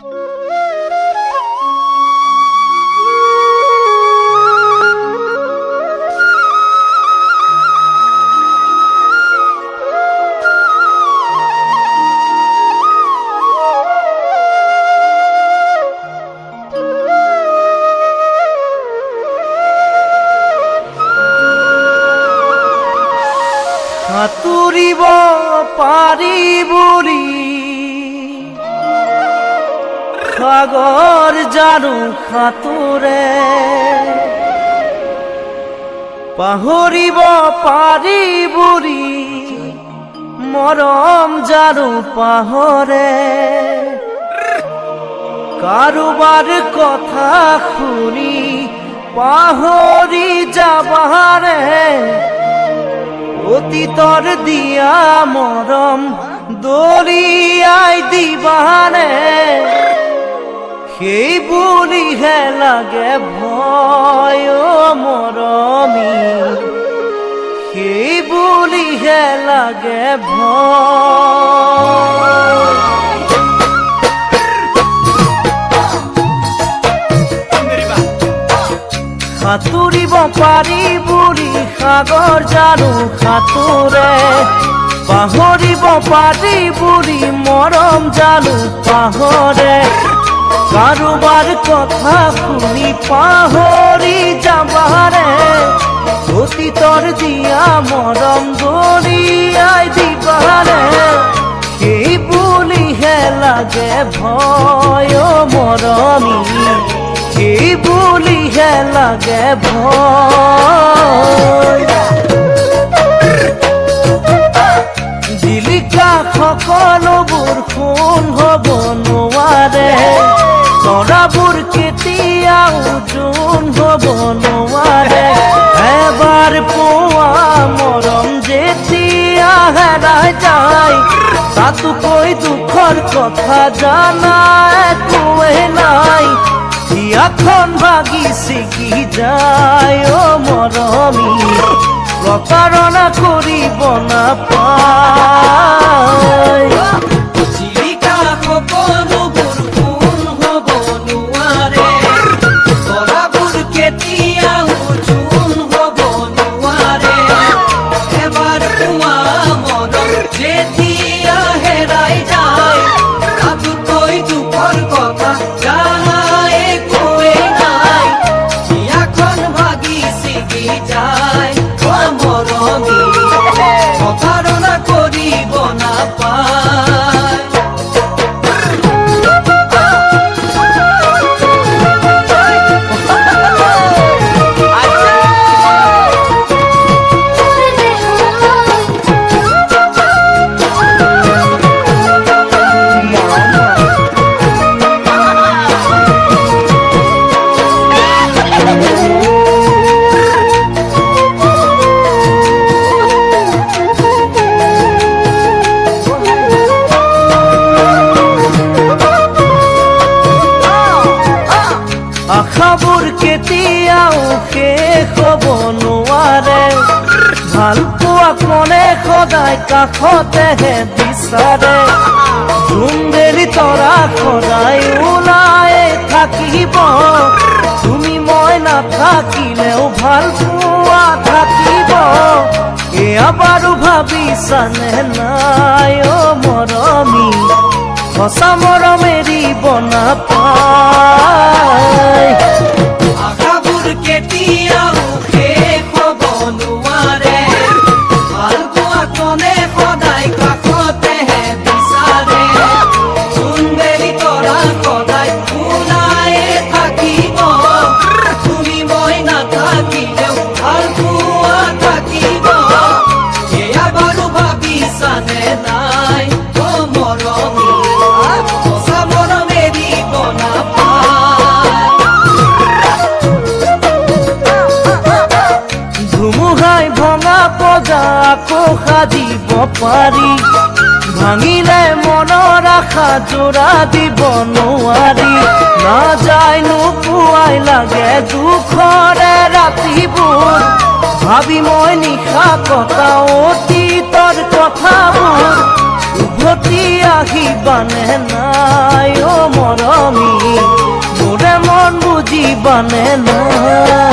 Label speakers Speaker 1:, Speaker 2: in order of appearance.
Speaker 1: সাঁতুৰিব পাৰিবুৰি সাগৰ জানো সাঁতোৰে পাহৰিব পাৰিবুৰি মৰম জানো পাহৰে কাৰোবাৰ কথা শুনি পাহৰি যাবাৰে অতীতর দিয়া মরম দলিয়াই দিবানে সেই বুলিহে লাগে ভয় ও মরমি? সেই বুলিহে লাগে ভয়? সাঁতুৰিব পাৰি বুঢ়ী সাগৰ জানো সাঁতোৰে পাহৰিব পাৰি বুঢ়ী মৰম জানো পাহৰে কাৰোবাৰ কথা শুনি পাহৰি যাবাৰে অতীতৰ দিয়া মৰম দলিয়াই দিবাৰে সেই বুলিহে লাগে ভয় মৰমী সেই বুলিহে লাগে ভয়। জিলিকা সকলোবোৰ সোণ হ'ব যায়। কই দুখৰ কথা জানায়, কুয়ে নাই। এখন ভাগি ছিগি যায় অ মরমি। প্ৰতাৰণা করিব নাপায় ভালো পোৱা কণে সদায় কাষতেহে বিচাৰে জোনবেলি তৰা সদায় ওলাই থাকিব। তুমি মই নাথাকিলেও ভালো পোৱা থাকিব এয়া বাৰু ভাবিছানে নাই অ' মৰমী সঁচা মৰম এৰিব নাপায়
Speaker 2: আশাবোৰ কেতিয়াও
Speaker 1: আকৌ দিব পাৰি ভাঙিলে মনৰ আশা জোৰা দিব নোৱাৰি নাযায় নোপোৱাই লাগে দুখৰে ৰাতিবোৰ ভাবি মই নিশা কটা অতীতৰ কথাবোৰ উভতি আহিবানে নাই অ মৰমী মোৰে মন বুজিবানে নাই।